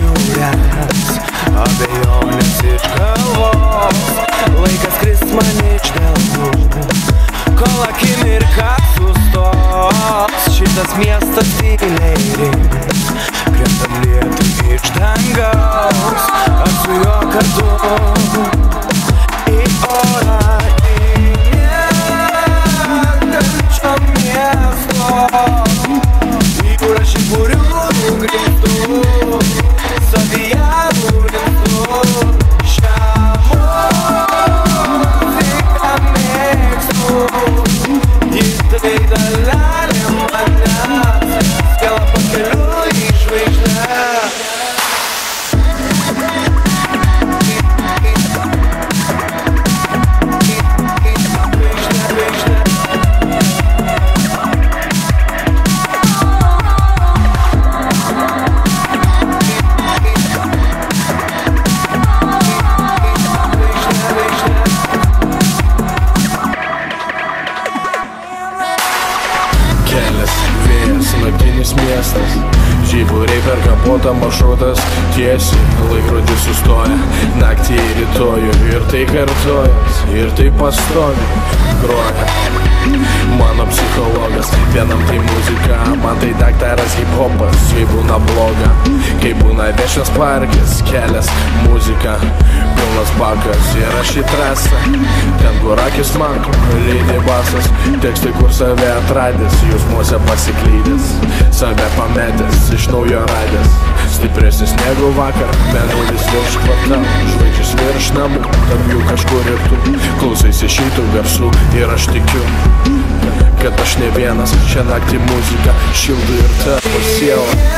niūrės Abejonės iš galvos. Laikas kris man iš delnų. Kol akimirka sustos. Šitas miestas tyliai rinks Krentam lietų iš dangaus. Aš su juo kartu naktinis miestas. Žyburiai per kapotą maršrutas Tiesiai, laikrodis sustoja. Naktį į rytojų Ir tai kartojas, ir tai pastovi Groja Mano psichologas, vienam tai muzika, man tai daktaras hip-hopas, kai būna bloga, kai būna viešas parkis, kelias, muzika, pilnas bakas ir aš į trasą, ten kur akis man, leidė basas, tekstai kur save atradęs, jausmuose pasiklydęs, save pametęs, iš naujo radęs, stipresnis negu vakar, mėnulis virš kvartalų, žvaigždės virš namų, tarp jų kažkur ir tu, klausaisi šitų garsų. Ir aš tikiu kad aš ne vienas. Šią naktį muzika šildo ir tavo sielą